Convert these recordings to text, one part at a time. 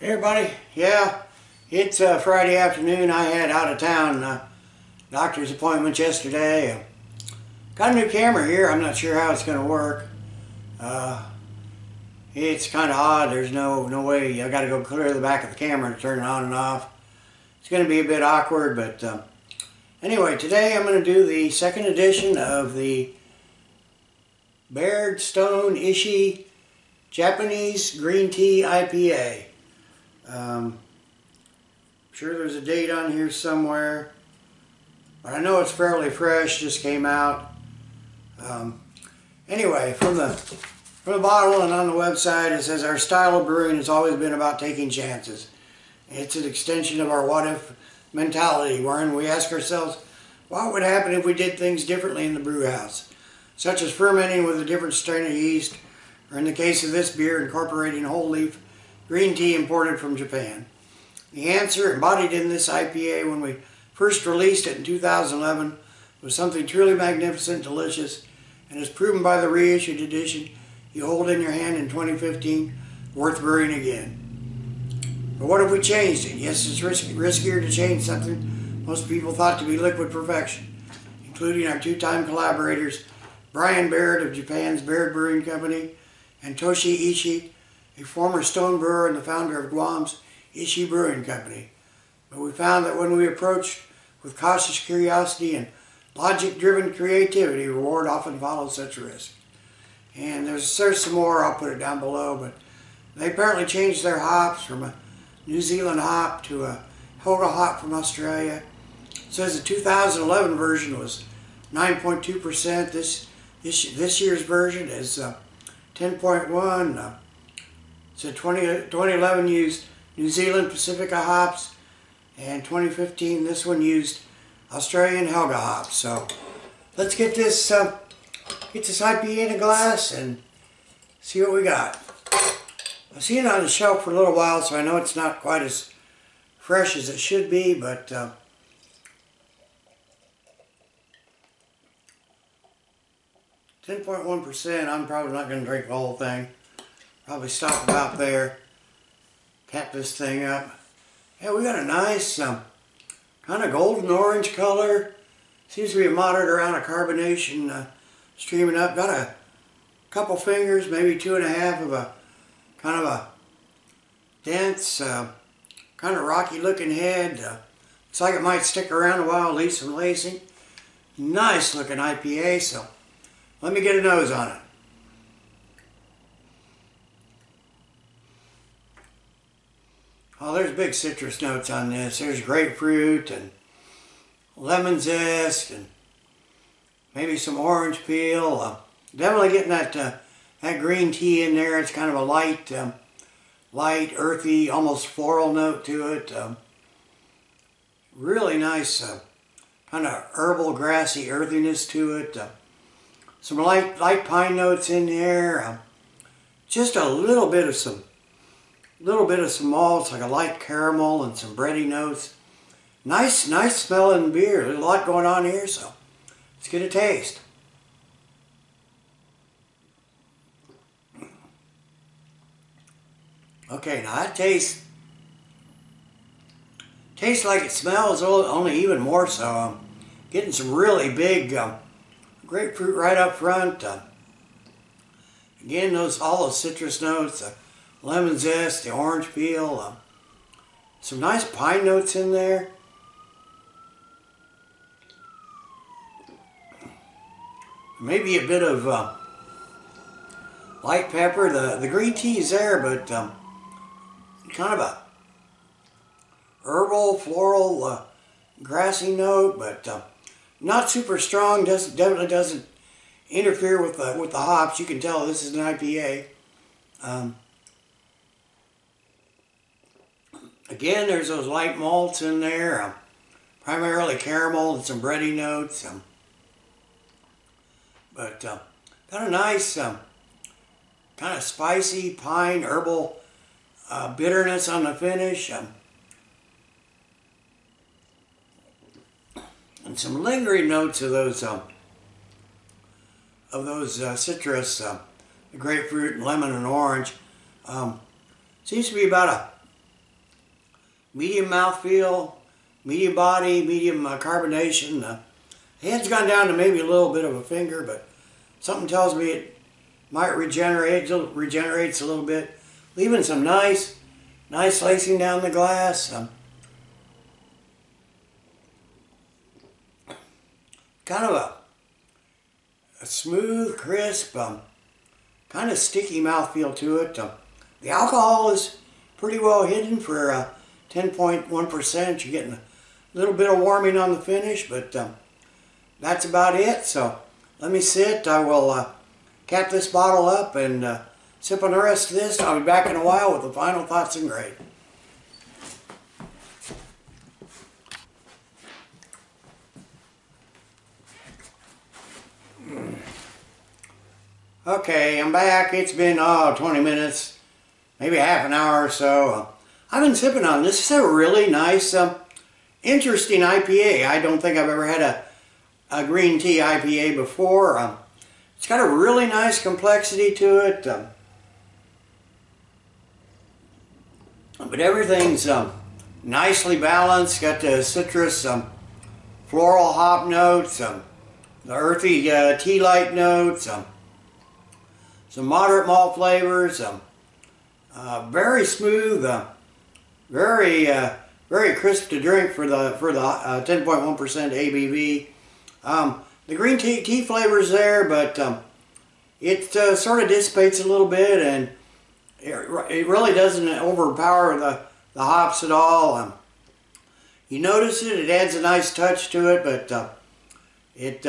Hey everybody, yeah, it's uh, Friday afternoon. I had out of town uh, doctor's appointment yesterday. Uh, got a new camera here. I'm not sure how it's going to work. Uh, it's kind of odd. There's no no way. I got to go clear the back of the camera to turn it on and off. It's going to be a bit awkward, but uh, anyway, today I'm going to do the second edition of the Baird Stone Ishii Japanese Green Tea IPA. Um, I'm sure there's a date on here somewhere. But I know it's fairly fresh, just came out. Um, anyway, from the from the bottle and on the website it says our style of brewing has always been about taking chances. It's an extension of our what if mentality wherein we ask ourselves what would happen if we did things differently in the brew house, such as fermenting with a different strain of yeast, or in the case of this beer, incorporating whole leaf green tea imported from Japan. The answer embodied in this IPA when we first released it in 2011 was something truly magnificent, delicious, and is proven by the reissued edition you hold in your hand in 2015, worth brewing again. But what if we changed it? Yes, it's riskier to change something most people thought to be liquid perfection, including our two-time collaborators, Bryan Baird of Japan's Baird Brewing Company and Toshi Ishii a former stone brewer and the founder of Guam's Ishii Brewing Company. But we found that when we approached with cautious curiosity and logic-driven creativity, reward often follows such a risk. And there's, there's some more, I'll put it down below, but they apparently changed their hops from a New Zealand hop to a Helga hop from Australia. It says the 2011 version was 9.2%. This, this, this year's version is uh, 10.1. Uh, so 20, 2011 used New Zealand Pacifica hops, and 2015 this one used Australian Helga hops. So let's get this uh, get this IPA in a glass and see what we got. I've seen it on the shelf for a little while, so I know it's not quite as fresh as it should be, but uh, Ten point one percent. I'm probably not going to drink the whole thing. Probably stop about there. Cap this thing up. Yeah, we got a nice um, kind of golden orange color. Seems to be a moderate amount of carbonation uh, streaming up. Got a couple fingers, maybe two and a half of a kind of a dense, uh, kind of rocky looking head. Uh, looks like it might stick around a while, leave some lacing. Nice looking IPA, so let me get a nose on it. Oh, there's big citrus notes on this. There's grapefruit and lemon zest and maybe some orange peel. Uh, definitely getting that uh, that green tea in there. It's kind of a light, um, light, earthy, almost floral note to it. Um, really nice, uh, kind of herbal, grassy earthiness to it. Uh, some light, light pine notes in there. Um, just a little bit of some little bit of some malts, like a light caramel and some bready notes. Nice, nice smelling beer. There's a lot going on here, so let's get a taste. Okay, now that tastes tastes like it smells, only even more so. I'm getting some really big um, grapefruit right up front. Uh, again, those all those citrus notes. Uh, lemon zest, the orange peel, uh, some nice pine notes in there. Maybe a bit of uh, light pepper. The, the green tea is there, but um, kind of a herbal, floral, uh, grassy note, but uh, not super strong. Doesn't definitely doesn't interfere with the with the hops. You can tell this is an IPA. Um, Again, there's those light malts in there, um, primarily caramel and some bready notes. Um, but uh, got a nice um, kind of spicy pine herbal uh, bitterness on the finish. And some lingering notes of those of those uh, citrus, uh, grapefruit and lemon and orange. Seems to be about a medium mouthfeel, medium body, medium uh, carbonation. Uh, head's gone down to maybe a little bit of a finger, but something tells me it might regenerate, regenerates a little bit, leaving some nice, nice lacing down the glass. Um, kind of a, a smooth, crisp, um, kind of sticky mouthfeel to it. Um, the alcohol is pretty well hidden for uh, 10.1%. You're getting a little bit of warming on the finish, but um, that's about it. So let me sit. I will uh, cap this bottle up and uh, sip on the rest of this. I'll be back in a while with the final thoughts and grade. Okay, I'm back. It's been, oh, 20 minutes, maybe half an hour or so. I've been sipping on this. Is a really nice, um, interesting IPA. I don't think I've ever had a, a green tea IPA before. Um, it's got a really nice complexity to it. Um, but everything's um, nicely balanced. Got the citrus, um, floral hop notes, um, the earthy uh, tea light notes, um, some moderate malt flavors, um, uh, very smooth, uh, very uh, very crisp to drink for the for the 10.1% uh, ABV. Um, the green tea tea flavors there, but um, it uh, sort of dissipates a little bit, and it, it really doesn't overpower the the hops at all. Um, you notice it; it adds a nice touch to it, but uh, it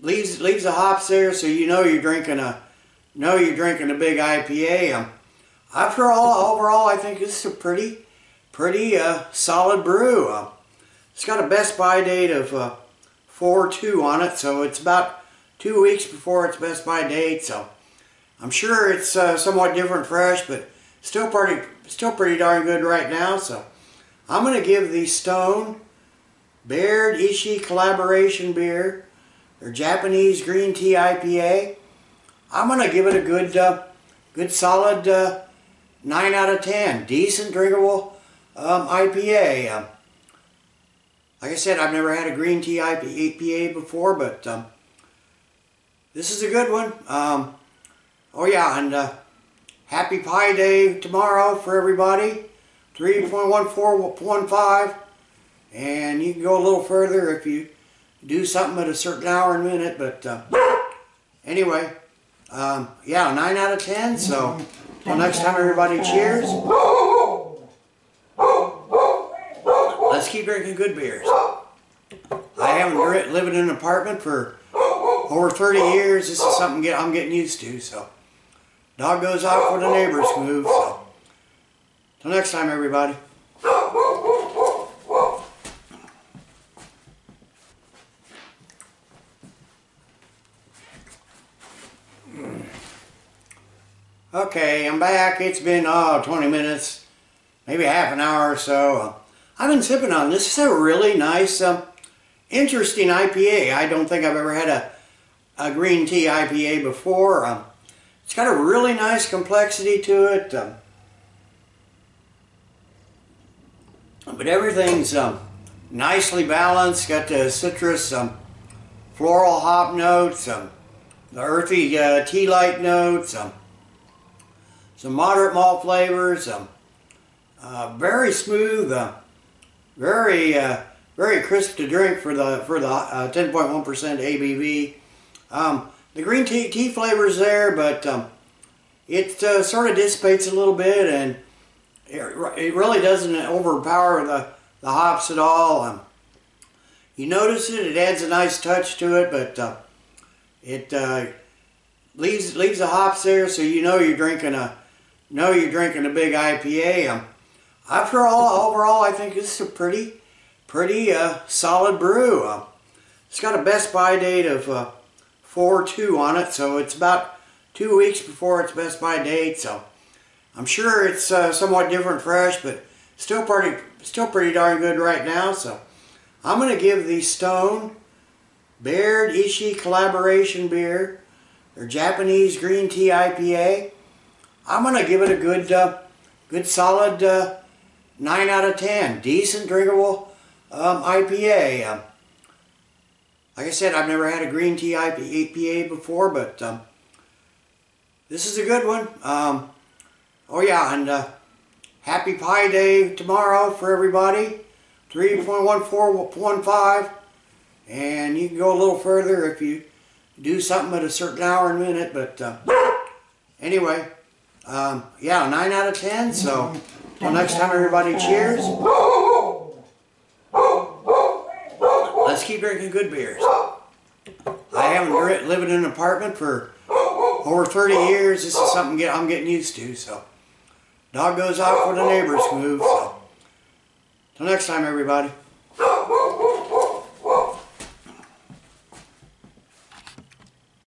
leaves leaves the hops there, so you know you're drinking a know you're drinking a big IPA. Um, after all, overall, I think this is a pretty, pretty uh, solid brew. Uh, it's got a best by date of uh, 4-2 on it, so it's about two weeks before its best by date. So I'm sure it's uh, somewhat different fresh, but still pretty, still pretty darn good right now. So I'm going to give the Stone Baird Ishii Collaboration Beer, their Japanese Green Tea IPA, I'm going to give it a good, uh, good solid uh, 9 out of 10. Decent, drinkable um, IPA. Um, like I said, I've never had a green tea IPA before, but um, this is a good one. Um, oh yeah, and uh, happy Pi Day tomorrow for everybody. 3.1415. And you can go a little further if you do something at a certain hour and minute, but uh, anyway. Um, yeah, 9 out of 10. So, until next time, everybody, cheers. Let's keep drinking good beers. I haven't lived in an apartment for over 30 years. This is something I'm getting used to. So, dog goes off when the neighbors move. So, until next time, everybody. Okay, I'm back. It's been, oh, 20 minutes, maybe half an hour or so. I've been sipping on this. This is a really nice, um, interesting IPA. I don't think I've ever had a, a green tea IPA before. Um, it's got a really nice complexity to it. Um, but everything's nicely balanced. Got the citrus, um, floral hop notes, um, the earthy uh, tea light notes, um, some moderate malt flavors, um, uh, very smooth, uh, very uh, very crisp to drink for the for the 10.1% uh, ABV. Um, the green tea tea flavors there, but um, it uh, sort of dissipates a little bit, and it, it really doesn't overpower the the hops at all. Um, you notice it; it adds a nice touch to it, but it leaves leaves the hops there, so you know you're drinking a know you're drinking a big IPA. Um, after all, overall, I think this is a pretty, pretty uh, solid brew. Uh, it's got a best by date of uh, 4-2 on it, so it's about two weeks before its best by date. So I'm sure it's uh, somewhat different fresh, but still pretty, still pretty darn good right now. So I'm going to give the Stone Baird Ishii Collaboration Beer, their Japanese Green Tea IPA, I'm going to give it a good, uh, good solid uh, nine out of ten. Decent, drinkable um, IPA. Um, like I said, I've never had a green tea IPA before, but um, this is a good one. Um, oh yeah, and uh, happy Pi Day tomorrow for everybody. 3.1415. And you can go a little further if you do something at a certain hour and minute. But uh, anyway, um, yeah, 9 out of 10. So till next time, everybody, cheers. Let's keep drinking good beers. I haven't lived in an apartment for over 30 years. This is something I'm getting used to. So dog goes out for the neighbors move. So till next time, everybody.